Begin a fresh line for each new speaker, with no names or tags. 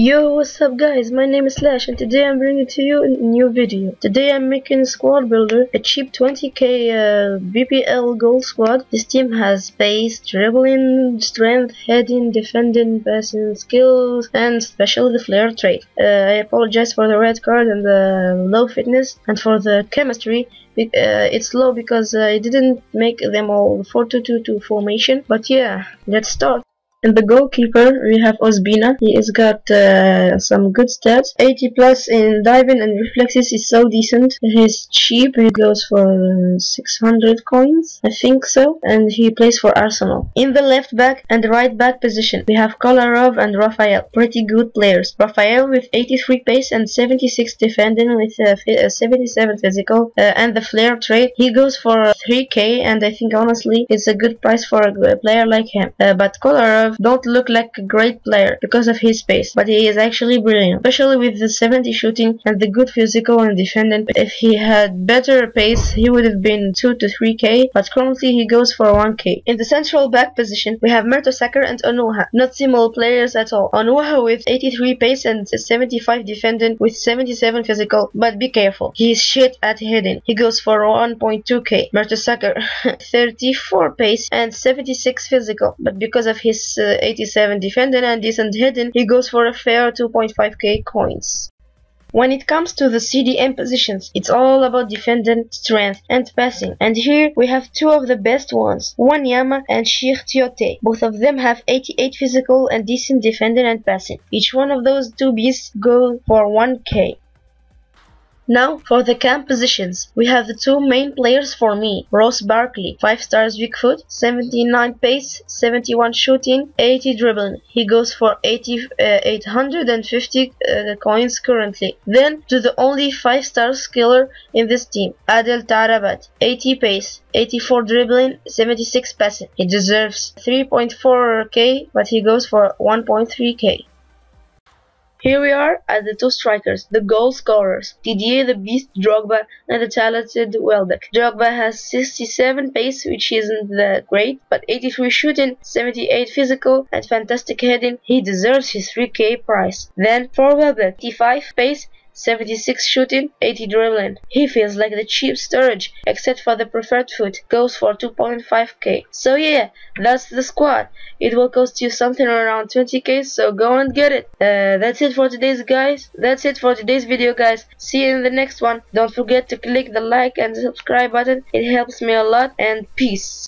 Yo, what's up guys? My name is Slash and today I'm bringing to you a new video. Today I'm making Squad Builder, a cheap 20k uh, BPL gold squad. This team has pace, dribbling, strength, heading, defending, passing skills, and especially the flair trait. Uh, I apologize for the red card and the low fitness, and for the chemistry. Uh, it's low because I didn't make them all 4-2-2-2 formation, but yeah, let's start. In the goalkeeper, we have Ospina. He has got uh, some good stats. 80 plus in diving and reflexes is so decent. He's cheap. He goes for 600 coins, I think so. And he plays for Arsenal. In the left back and right back position, we have Kolarov and Rafael. Pretty good players. Rafael with 83 pace and 76 defending with uh, uh 77 physical uh, and the flair trait. He goes for 3k and I think honestly it's a good price for a player like him. Uh, but Kolarov don't look like a great player because of his pace, but he is actually brilliant, especially with the 70 shooting and the good physical and defending. If he had better pace, he would have been 2 to 3k, but currently he goes for 1k. In the central back position, we have Mertesacker and Onuoha, not similar players at all. Onuoha with 83 pace and 75 defending with 77 physical, but be careful, he is shit at heading. He goes for 1.2k. Mertesacker 34 pace and 76 physical, but because of his uh, 87 defending and decent hitting, he goes for a fair 2.5k coins. When it comes to the CDM positions, it's all about defending, strength, and passing. And here we have two of the best ones, Wanyama and Cheick Tiote. Both of them have 88 physical and decent defending and passing. Each one of those two beasts go for 1k. Now for the CAM positions, we have the two main players for me. Ross Barkley, 5 stars weak foot, 79 pace, 71 shooting, 80 dribbling. He goes for 80, uh, 850 uh, coins currently. Then to the only 5 star skiller in this team, Adel Taarabt, 80 pace, 84 dribbling, 76 passing. He deserves 3.4k, but he goes for 1.3k. Here we are at the two strikers, the goal scorers, Didier the Beast Drogba and the talented Welbeck. Drogba has 67 pace, which isn't that great, but 83 shooting, 78 physical, and fantastic heading. He deserves his 3k price. Then for Welbeck, 85 pace, 76 shooting, 80 dribbling. He feels like the cheap Sturridge, except for the preferred foot, goes for 2.5k. So yeah, that's the squad. It will cost you something around 20k, so go and get it. Uh, that's it for today's guys. That's it for today's video guys. See you in the next one. Don't forget to click the like and subscribe button. It helps me a lot and peace.